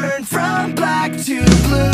turn from black to blue.